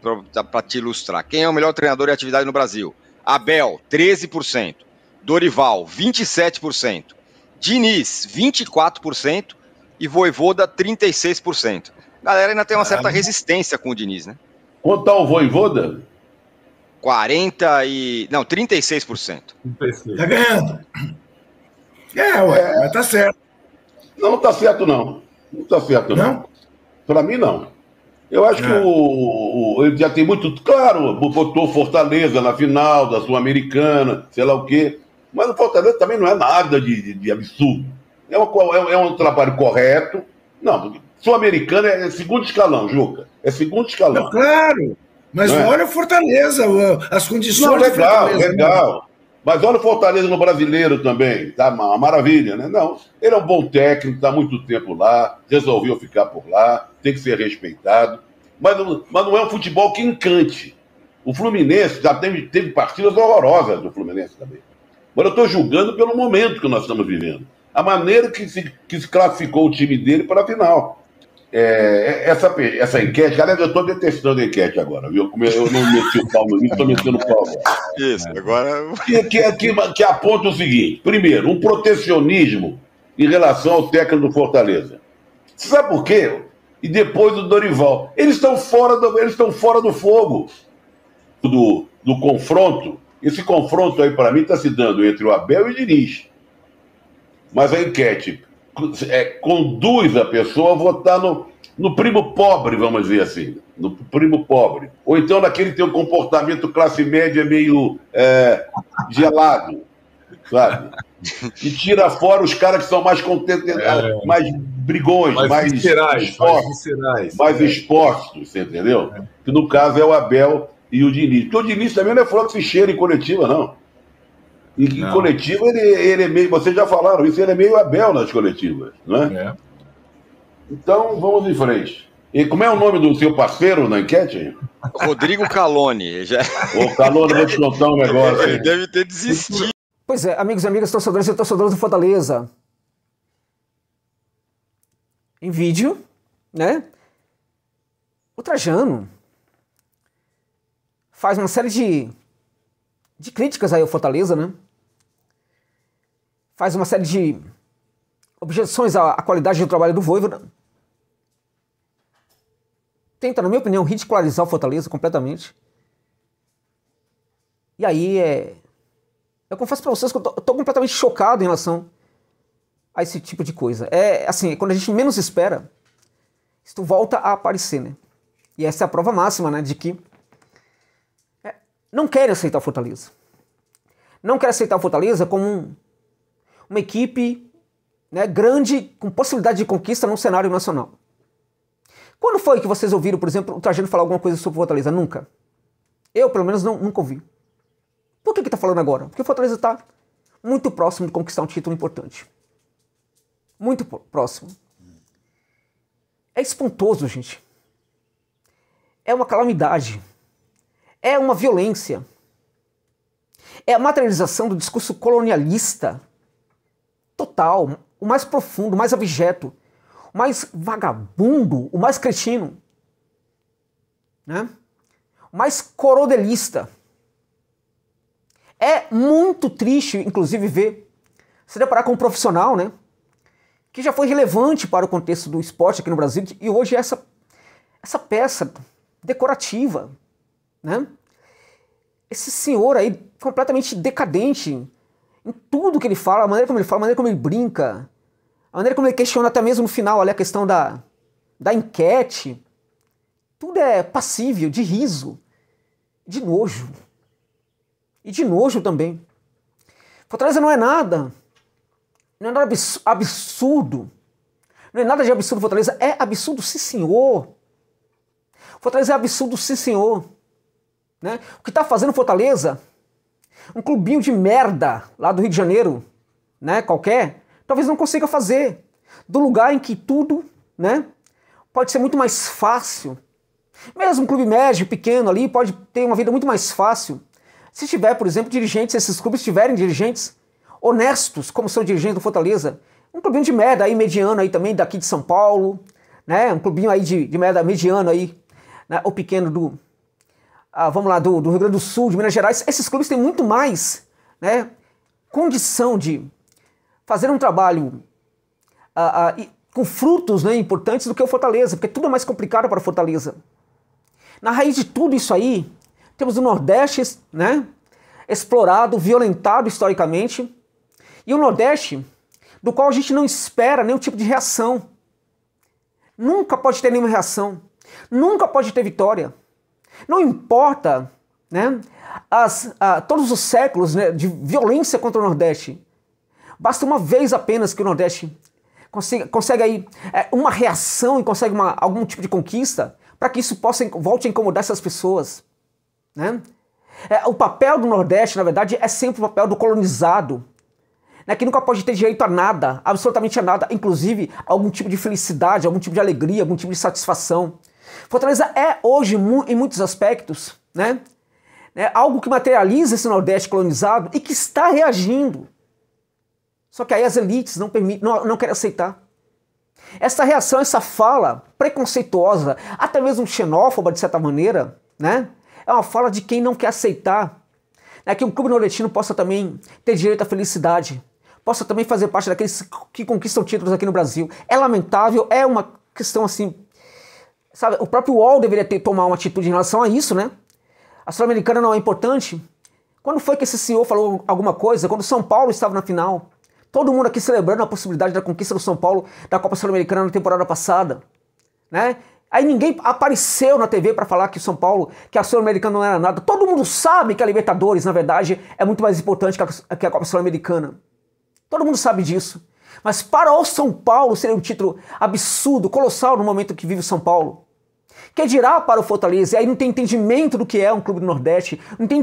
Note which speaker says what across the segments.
Speaker 1: para te ilustrar. Quem é o melhor treinador de atividade no Brasil? Abel, 13%. Dorival, 27%. Diniz, 24%. E Voivoda, 36%. A galera ainda tem uma certa resistência com o Diniz, né?
Speaker 2: Quanto tá o Voivoda?
Speaker 1: 40 e. Não, 36%.
Speaker 3: 36. Tá ganhando. É, ué, é. mas tá certo.
Speaker 2: Não, não tá certo, não. Não tá certo, não. não. Pra mim, não. Eu acho é. que o, o, ele já tem muito. Claro, botou Fortaleza na final da Sul-Americana, sei lá o quê. Mas o Fortaleza também não é nada de, de, de absurdo. É, uma, é, é, um trabalho correto. Não, Sul-Americana é segundo escalão, Juca. É segundo escalão.
Speaker 3: Não, claro. Mas é? olha Fortaleza, as condições. Não,
Speaker 2: legal, legal. Mas olha o Fortaleza no brasileiro também, tá uma maravilha, né? Não, ele é um bom técnico, está muito tempo lá, resolveu ficar por lá, tem que ser respeitado. Mas não, mas não é um futebol que encante. O Fluminense já teve, teve partidas horrorosas do Fluminense também. Agora eu estou julgando pelo momento que nós estamos vivendo. A maneira que se, que se classificou o time dele para a final. É, essa, essa enquete, galera, eu estou detestando a enquete agora, viu? Eu não meti o pau no livro, estou metendo o pau agora.
Speaker 1: Isso, agora.
Speaker 2: Que, que, que, que aponta o seguinte: primeiro, um protecionismo em relação ao técnico do Fortaleza. Você sabe por quê? E depois do Dorival. Eles estão fora do, eles estão fora do fogo do, do confronto. Esse confronto aí, para mim, está se dando entre o Abel e o Diniz. Mas a enquete é, conduz a pessoa a votar no, no primo pobre, vamos dizer assim. No primo pobre. Ou então naquele que tem um comportamento classe média meio é, gelado, sabe? E tira fora os caras que são mais contentes, é. mais brigões, mais, mais viscerais, expostos, mais, viscerais, mais é. expostos, você entendeu? É. Que no caso é o Abel e o Diniz. Porque o Diniz também não é flor que se cheira em coletiva, não. E coletivo ele, ele é meio. Vocês já falaram isso, ele é meio Abel nas coletivas, não é? é. Então, vamos em frente. E como é o nome do seu parceiro na enquete?
Speaker 1: Rodrigo Calone. Já...
Speaker 2: Ô, Calone, vou te contar um negócio.
Speaker 1: Ele deve ter desistido.
Speaker 4: Pois é, amigos e amigas, torcedores e torcedores do Fortaleza. Em vídeo, né? O Trajano faz uma série de, de críticas aí ao Fortaleza, né? Faz uma série de objeções à, à qualidade do trabalho do Voivoda. Tenta, na minha opinião, ridicularizar o Fortaleza completamente. E aí é. Eu confesso para vocês que eu tô, eu tô, completamente chocado em relação a esse tipo de coisa. É assim, quando a gente menos espera, isso volta a aparecer, né? E essa é a prova máxima, né, de que é, não querem aceitar o Fortaleza. Não querem aceitar o Fortaleza como um, uma equipe né, grande, com possibilidade de conquista no cenário nacional. Quando foi que vocês ouviram, por exemplo, o Trajano falar alguma coisa sobre Fortaleza? Nunca. Eu, pelo menos, não, nunca ouvi. Por que está falando agora? Porque o Fortaleza está muito próximo de conquistar um título importante. Muito próximo. É espantoso, gente. É uma calamidade. É uma violência. É a materialização do discurso colonialista total, o mais profundo, o mais abjeto, o mais vagabundo, o mais cretino, né? o mais corodelista. É muito triste, inclusive, ver, se deparar com um profissional, né? Que já foi relevante para o contexto do esporte aqui no Brasil e hoje é essa, essa peça decorativa, né? Esse senhor aí completamente decadente, em tudo que ele fala, a maneira como ele fala, a maneira como ele brinca, a maneira como ele questiona até mesmo no final ali a questão da, da enquete. Tudo é passível de riso, de nojo. E de nojo também. Fortaleza não é nada. Não é nada absurdo. Não é nada de absurdo Fortaleza. É absurdo, sim, senhor. Fortaleza é absurdo, sim, senhor. Né? O que está fazendo Fortaleza um clubinho de merda lá do Rio de Janeiro, né, qualquer, talvez não consiga fazer. Do lugar em que tudo, né, pode ser muito mais fácil. Mesmo um clube médio, pequeno ali, pode ter uma vida muito mais fácil. Se tiver, por exemplo, dirigentes, se esses clubes tiverem dirigentes honestos, como são dirigentes do Fortaleza, um clubinho de merda aí, mediano aí também, daqui de São Paulo, né, um clubinho aí de, de merda mediano aí, né, o pequeno do, ah, vamos lá, do, do, Rio Grande do Sul, de Minas Gerais, esses clubes têm muito mais né, condição de fazer um trabalho ah, ah, com frutos né, importantes do que o Fortaleza, porque tudo é mais complicado para o Fortaleza. Na raiz de tudo isso aí, temos o Nordeste né, explorado, violentado historicamente, e o Nordeste, do qual a gente não espera nenhum tipo de reação. Nunca pode ter nenhuma reação. Nunca pode ter vitória. Não importa né, as, todos os séculos né, de violência contra o Nordeste. Basta uma vez apenas que o Nordeste consiga, consegue aí é, uma reação e consegue uma, algum tipo de conquista para que isso possa volte a incomodar essas pessoas. Né? É, o papel do Nordeste, na verdade, é sempre o papel do colonizado, né, que nunca pode ter direito a nada, absolutamente a nada, inclusive algum tipo de felicidade, algum tipo de alegria, algum tipo de satisfação. Fortaleza é hoje, em muitos aspectos, né, né, algo que materializa esse Nordeste colonizado e que está reagindo. Só que aí as elites não, permitem, não, não querem aceitar. Essa reação, essa fala preconceituosa, até mesmo xenófoba de certa maneira, né, é uma fala de quem não quer aceitar né, que um clube nordestino possa também ter direito à felicidade, possa também fazer parte daqueles que conquistam títulos aqui no Brasil. É lamentável, é uma questão assim. Sabe, o próprio UOL deveria ter tomar uma atitude em relação a isso, né? A Sul-Americana não é importante. Quando foi que esse senhor falou alguma coisa? Quando São Paulo estava na final. Todo mundo aqui celebrando a possibilidade da conquista do São Paulo da Copa Sul-Americana na temporada passada. Né? Aí ninguém apareceu na TV para falar que o São Paulo, que a Sul-Americana não era nada. Todo mundo sabe que a Libertadores, na verdade, é muito mais importante que a Copa Sul-Americana. Todo mundo sabe disso. Mas para o São Paulo seria um título absurdo, colossal no momento que vive o São Paulo. Que dirá para o Fortaleza, e aí não tem entendimento do que é um clube do Nordeste, não tem,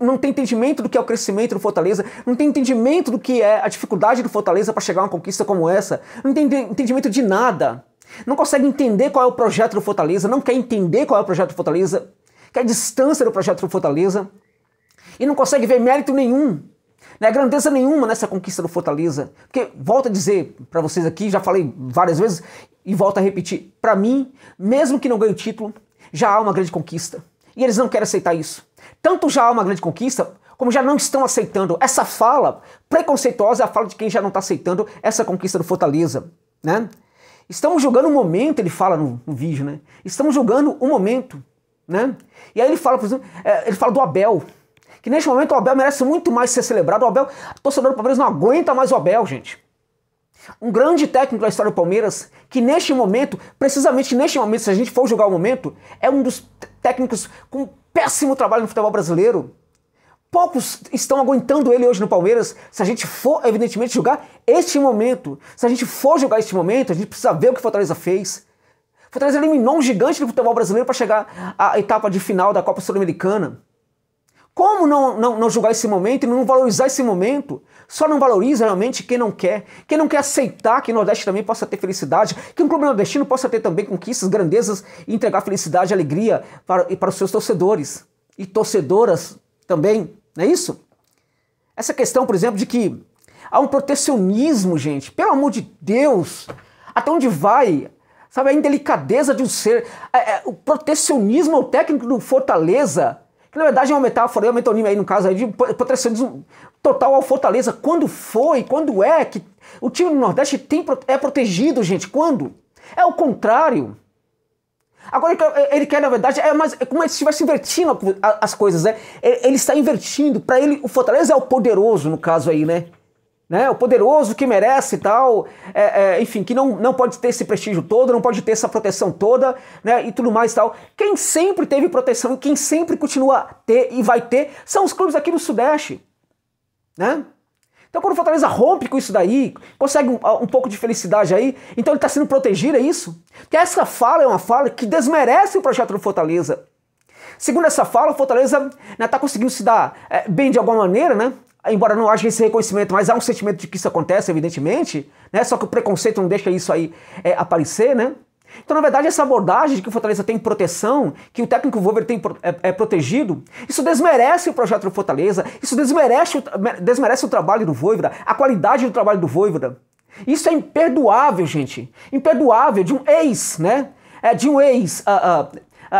Speaker 4: não tem entendimento do que é o crescimento do Fortaleza, não tem entendimento do que é a dificuldade do Fortaleza para chegar a uma conquista como essa, não tem entendimento de nada. Não consegue entender qual é o projeto do Fortaleza, não quer entender qual é o projeto do Fortaleza, quer distância do projeto do Fortaleza e não consegue ver mérito nenhum, né, grandeza nenhuma nessa conquista do Fortaleza. Porque, volto a dizer para vocês aqui, já falei várias vezes e volto a repetir: para mim, mesmo que não ganhe o título, já há uma grande conquista. E eles não querem aceitar isso. Tanto já há uma grande conquista, como já não estão aceitando. Essa fala preconceituosa é a fala de quem já não está aceitando essa conquista do Fortaleza. Né? Estamos jogando um momento, ele fala no, no vídeo, né? Estamos jogando um momento, né? E aí ele fala, por exemplo, é, ele fala do Abel, que neste momento o Abel merece muito mais ser celebrado. O Abel, o torcedor do Palmeiras não aguenta mais o Abel, gente. Um grande técnico da história do Palmeiras, que neste momento, precisamente neste momento, se a gente for jogar o momento, é um dos técnicos com péssimo trabalho no futebol brasileiro. Poucos estão aguentando ele hoje no Palmeiras. Se a gente for, evidentemente, jogar este momento, se a gente for jogar este momento, a gente precisa ver o que o Fortaleza fez. Fortaleza eliminou um gigante do futebol brasileiro para chegar à etapa de final da Copa Sul-Americana. Como não, não, não jogar esse momento e não valorizar esse momento? Só não valoriza realmente quem não quer. Quem não quer aceitar que o Nordeste também possa ter felicidade, que um clube nordestino possa ter também conquistas, grandezas e entregar felicidade e alegria para, para os seus torcedores e torcedoras também, não é isso? Essa questão, por exemplo, de que há um protecionismo, gente, pelo amor de Deus, até onde vai? Sabe, a indelicadeza de um ser, é, é, o protecionismo é o técnico do Fortaleza, que na verdade é uma metáfora, é uma metonímia aí no caso aí de protecionismo total ao Fortaleza. Quando foi, quando é que o time do Nordeste tem, é protegido, gente? Quando? É o contrário. Agora ele quer, na verdade, é, mais, é como se estivesse invertindo as coisas, né? Ele está invertindo. Para ele, o Fortaleza é o poderoso, no caso aí, né? Né? O poderoso que merece tal, é, é, enfim, que não, não pode ter esse prestígio todo, não pode ter essa proteção toda, né? E tudo mais tal. Quem sempre teve proteção e quem sempre continua a ter e vai ter são os clubes aqui do Sudeste, né? Então quando o Fortaleza rompe com isso daí, consegue um, um pouco de felicidade aí, então ele está sendo protegido, é isso? Porque essa fala é uma fala que desmerece o projeto do Fortaleza. Segundo essa fala, o Fortaleza está né, tá conseguindo se dar é, bem de alguma maneira, né? Embora não haja esse reconhecimento, mas há um sentimento de que isso acontece, evidentemente, né? Só que o preconceito não deixa isso aí é, aparecer, né? Então, na verdade, essa abordagem de que o Fortaleza tem proteção, que o técnico Wolver tem, é, é, protegido, isso desmerece o projeto do Fortaleza, isso desmerece, desmerece o trabalho do Voivoda, a qualidade do trabalho do Voivoda. Isso é imperdoável, gente. Imperdoável de um ex, né? É, de um ex uh, uh,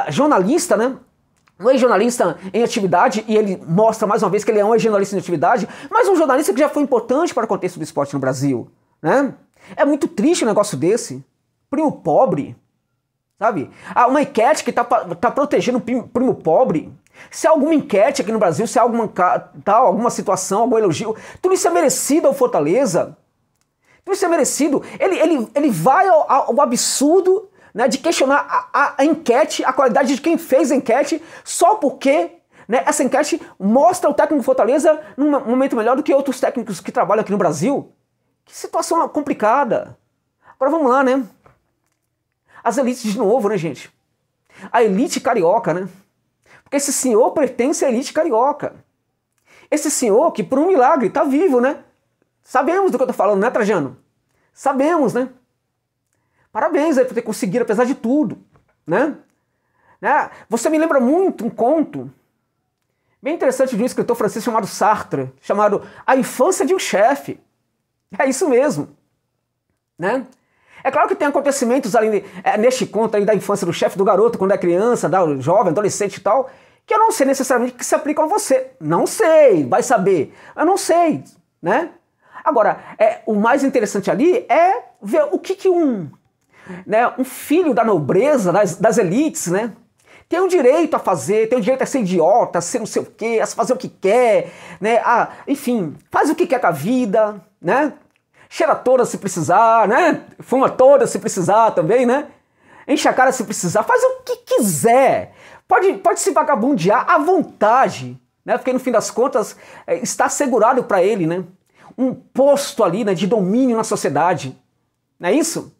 Speaker 4: uh, jornalista, né? Um ex-jornalista em atividade, e ele mostra mais uma vez que ele é um ex-jornalista em atividade, mas um jornalista que já foi importante para o contexto do esporte no Brasil. Né? É muito triste um negócio desse. Primo pobre, sabe? Ah, uma enquete que está tá protegendo o primo pobre. Se há alguma enquete aqui no Brasil, se há alguma, tal, alguma situação, algum elogio, tudo isso é merecido ao Fortaleza. Tudo isso é merecido. Ele, ele, ele vai ao, ao absurdo né, de questionar a, a, enquete, a qualidade de quem fez a enquete, só porque né, essa enquete mostra o técnico Fortaleza num momento melhor do que outros técnicos que trabalham aqui no Brasil. Que situação complicada. Agora vamos lá, né? As elites de novo, né, gente? A elite carioca, né? Porque esse senhor pertence à elite carioca. Esse senhor que, por um milagre, está vivo, né? Sabemos do que eu estou falando, né, Trajano? Sabemos, né? Parabéns aí por ter conseguido, apesar de tudo, né? né? Você me lembra muito um conto bem interessante de um escritor francês chamado Sartre, chamado A Infância de um Chefe. É isso mesmo, né? É claro que tem acontecimentos ali é, neste conto aí da infância do chefe do garoto quando é criança, da jovem, adolescente e tal, que eu não sei necessariamente que se aplicam a você. Não sei, vai saber. Eu não sei, né? Agora, é, o mais interessante ali é ver o que, que um né, um filho da nobreza, das, das elites, né? Tem o direito a fazer, tem o direito a ser idiota, a ser não sei o quê, a fazer o que quer, né? A, enfim, faz o que quer com a vida, né? Cheira toda se precisar, né? Fuma toda se precisar também, né? Enche a cara se precisar, faz o que quiser. Pode, pode se vagabundear à vontade, né? Porque no fim das contas é, está assegurado para ele, né? Um posto ali, né, de domínio na sociedade. Não é isso?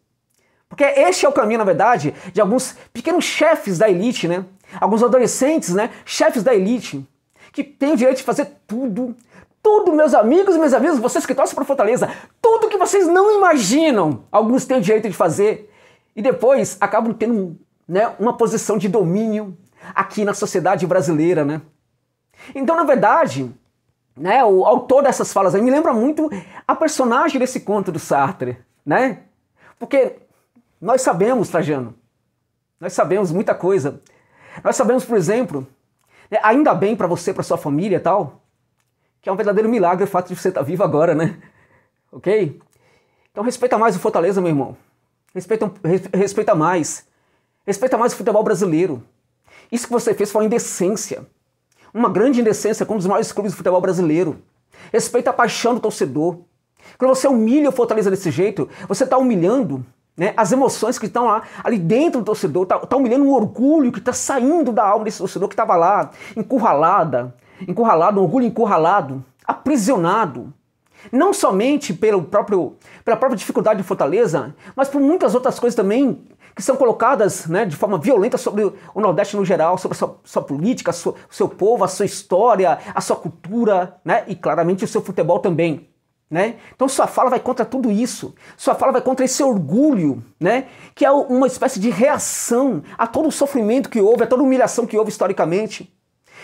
Speaker 4: Porque este é o caminho, na verdade, de alguns pequenos chefes da elite, né? Alguns adolescentes, né? Chefes da elite, que têm o direito de fazer tudo, tudo, meus amigos e meus amigos, vocês que torcem para Fortaleza, tudo que vocês não imaginam, alguns têm o direito de fazer. E depois acabam tendo né, uma posição de domínio aqui na sociedade brasileira, né? Então, na verdade, né, o autor dessas falas aí me lembra muito a personagem desse conto do Sartre, né? Porque nós sabemos, Trajano, nós sabemos muita coisa. Nós sabemos, por exemplo, né, ainda bem para você, para sua família e tal, que é um verdadeiro milagre o fato de você estar tá vivo agora, né? Ok? Então respeita mais o Fortaleza, meu irmão. Respeita, respeita mais. Respeita mais o futebol brasileiro. Isso que você fez foi uma indecência. Uma grande indecência com um dos maiores clubes do futebol brasileiro. Respeita a paixão do torcedor. Quando você humilha o Fortaleza desse jeito, você está humilhando né? As emoções que estão lá, ali dentro do torcedor, está tá humilhando um orgulho que está saindo da alma desse torcedor que estava lá, encurralada, encurralado, um orgulho encurralado, aprisionado. Não somente pelo próprio, pela própria dificuldade de Fortaleza, mas por muitas outras coisas também que são colocadas né, de forma violenta sobre o Nordeste no geral, sobre a sua, sua política, o seu povo, a sua história, a sua cultura, né, e claramente o seu futebol também. Né? Então sua fala vai contra tudo isso. Sua fala vai contra esse orgulho, né? que é uma espécie de reação a todo o sofrimento que houve, a toda a humilhação que houve historicamente.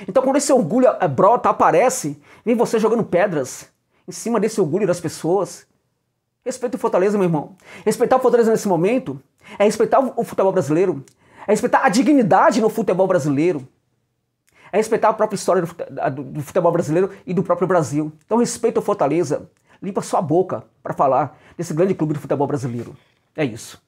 Speaker 4: Então quando esse orgulho eh, brota, aparece, vem você jogando pedras em cima desse orgulho das pessoas. Respeita o Fortaleza, meu irmão. Respeitar o Fortaleza nesse momento é respeitar o futebol brasileiro, é respeitar a dignidade no futebol brasileiro, é respeitar a própria história do futebol brasileiro e do próprio Brasil. Então respeita o Fortaleza limpa sua boca para falar desse grande clube de futebol brasileiro. É isso.